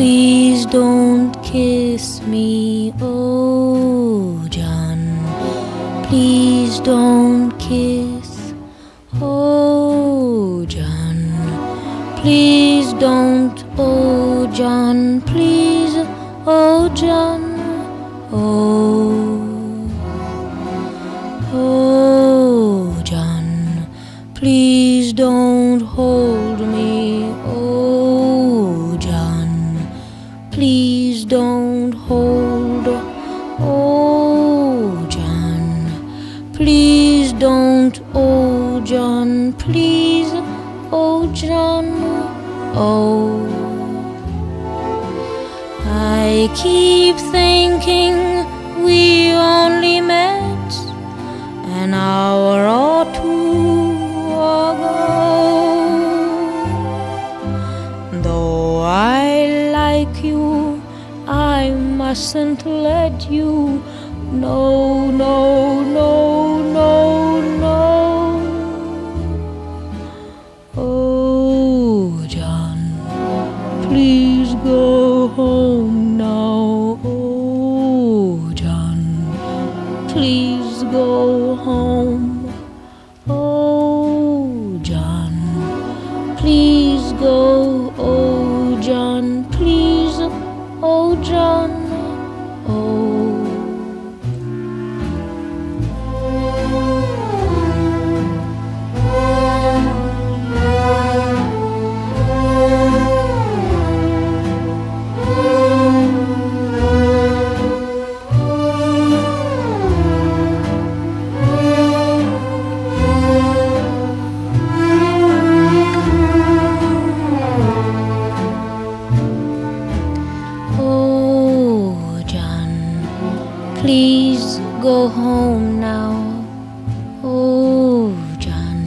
Please don't kiss me, oh John. Please don't kiss, oh John. Please don't, oh John. Please, oh John, oh. Oh, John, please don't hold. Oh, John, please don't. Oh, John, please. Oh, John, oh. I keep thinking we only met an hour or two ago. Though I like you, I mustn't let you. No, no, no, no, no. Oh, John, please go home now. Oh, John, please go home. Oh, John, please go. Oh, John, please. Oh, John, oh. Please go home now. Oh, John,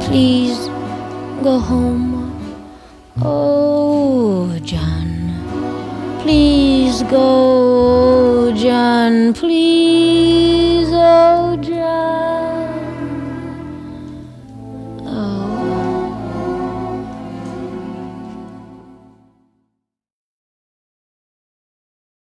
please go home. Oh, John, please go. John, please.